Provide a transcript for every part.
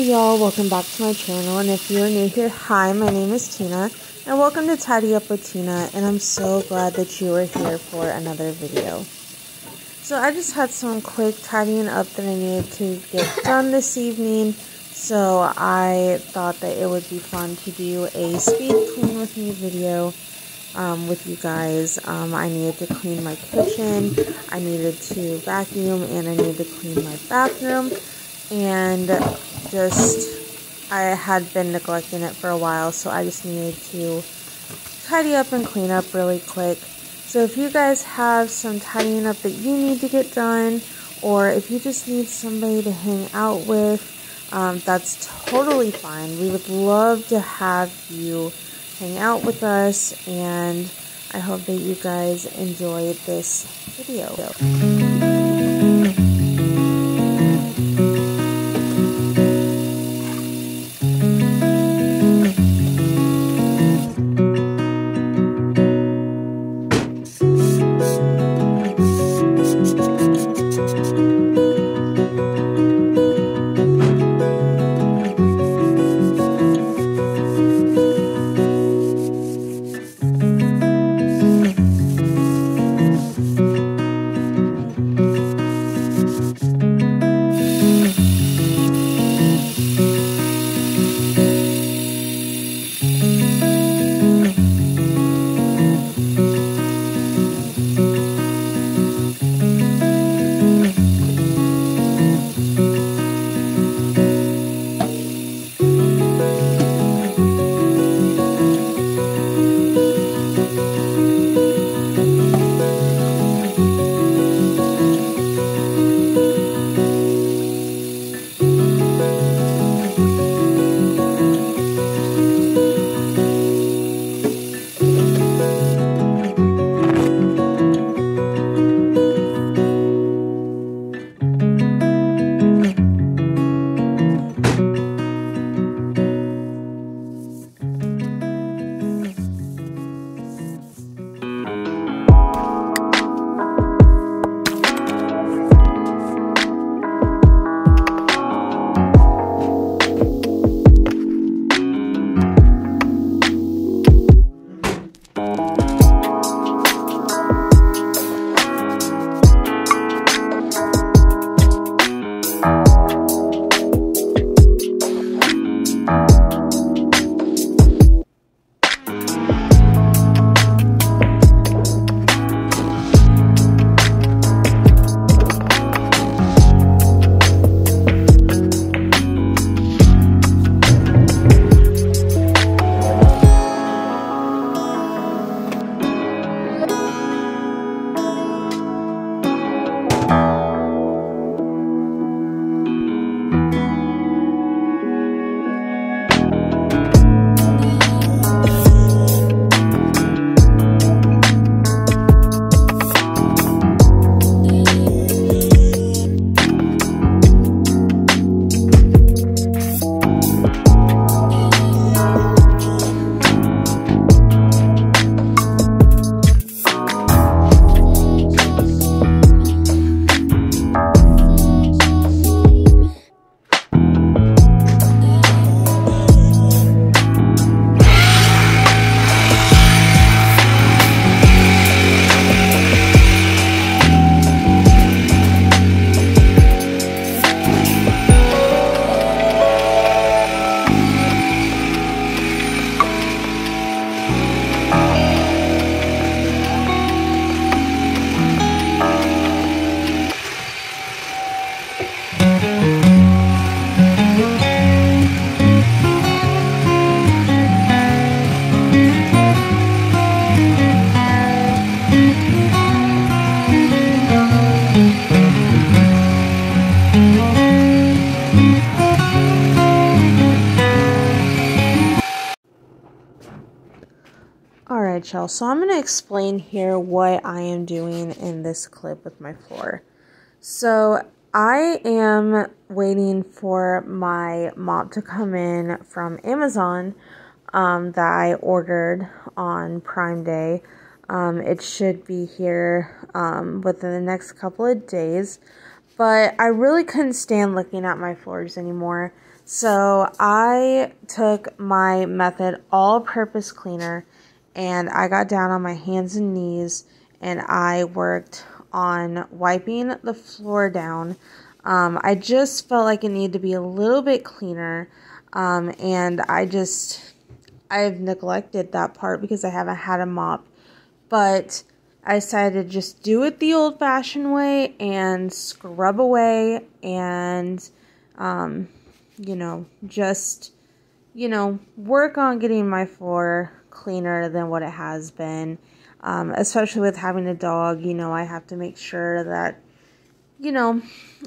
Hey y'all, welcome back to my channel. And if you're new here, hi, my name is Tina. And welcome to Tidy Up with Tina. And I'm so glad that you are here for another video. So I just had some quick tidying up that I needed to get done this evening. So I thought that it would be fun to do a speed clean with me video um, with you guys. Um, I needed to clean my kitchen, I needed to vacuum, and I needed to clean my bathroom and just I had been neglecting it for a while, so I just needed to tidy up and clean up really quick. So if you guys have some tidying up that you need to get done, or if you just need somebody to hang out with, um, that's totally fine. We would love to have you hang out with us, and I hope that you guys enjoy this video. Alright, y'all, so I'm going to explain here what I am doing in this clip with my floor. So, I am waiting for my mop to come in from Amazon um, that I ordered on Prime Day. Um, it should be here um, within the next couple of days. But I really couldn't stand looking at my floors anymore. So I took my method all purpose cleaner and I got down on my hands and knees and I worked on wiping the floor down. Um, I just felt like it needed to be a little bit cleaner um, and I just, I've neglected that part because I haven't had a mop. But I decided to just do it the old fashioned way and scrub away and um, you know, just, you know, work on getting my floor cleaner than what it has been. Um, especially with having a dog, you know, I have to make sure that, you know,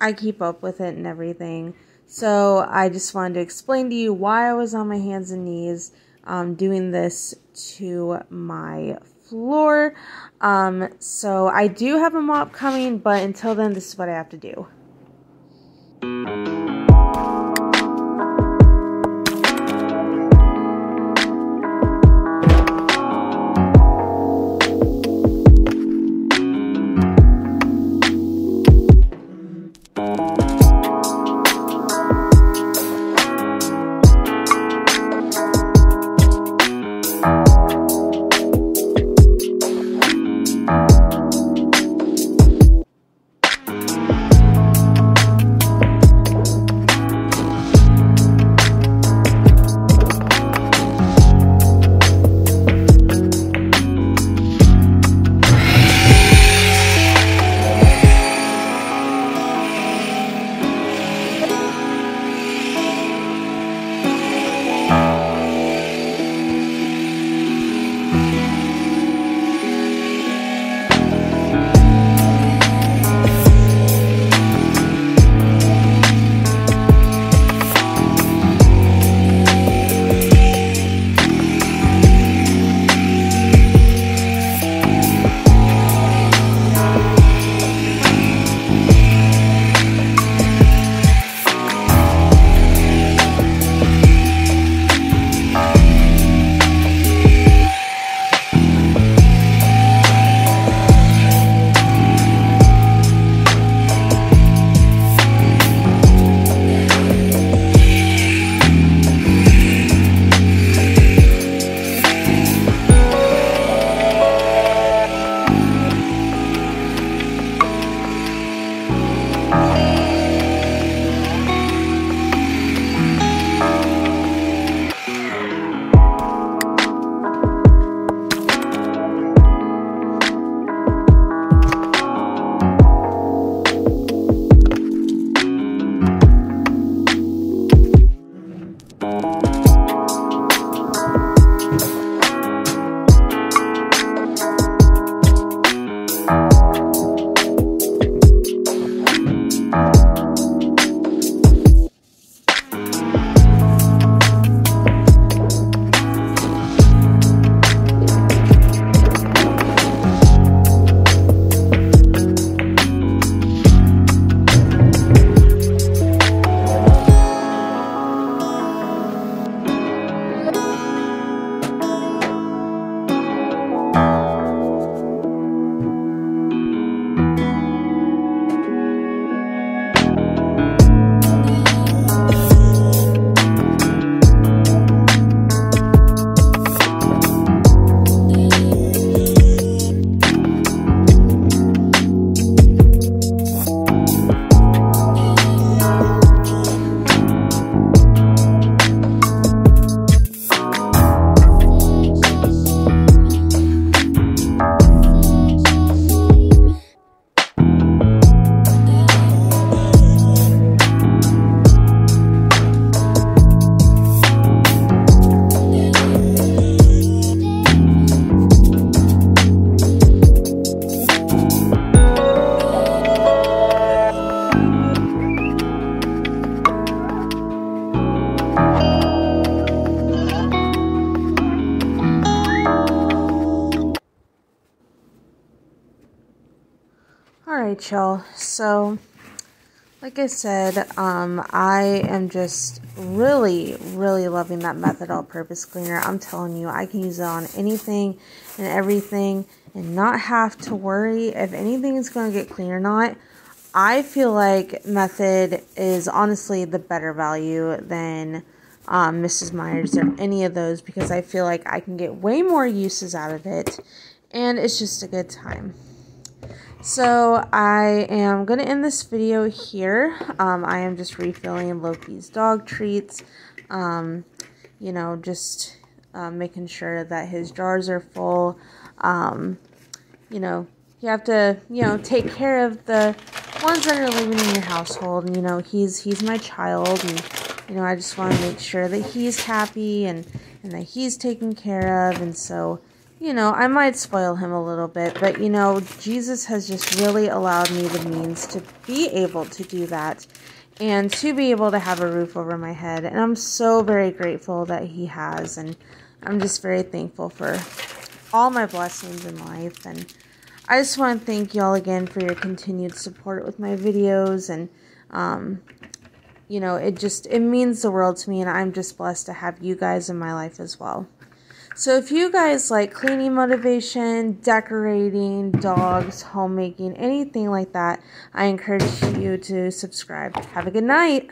I keep up with it and everything. So I just wanted to explain to you why I was on my hands and knees um, doing this to my floor. Um, so I do have a mop coming, but until then, this is what I have to do. Right, y'all. So, like I said, um, I am just really, really loving that method all purpose cleaner. I'm telling you, I can use it on anything and everything and not have to worry if anything is going to get clean or not. I feel like Method is honestly the better value than um, Mrs. Meyer's or any of those because I feel like I can get way more uses out of it and it's just a good time. So I am going to end this video here. Um, I am just refilling Loki's dog treats. Um, you know, just uh, making sure that his jars are full. Um, you know, you have to, you know, take care of the ones that are living in your household. And, you know, he's he's my child, and you know, I just want to make sure that he's happy and and that he's taken care of. And so, you know, I might spoil him a little bit, but you know, Jesus has just really allowed me the means to be able to do that and to be able to have a roof over my head. And I'm so very grateful that He has, and I'm just very thankful for all my blessings in life. And I just want to thank y'all again for your continued support with my videos and um, you know, it just it means the world to me and I'm just blessed to have you guys in my life as well. So if you guys like cleaning motivation, decorating, dogs, homemaking, anything like that, I encourage you to subscribe. Have a good night.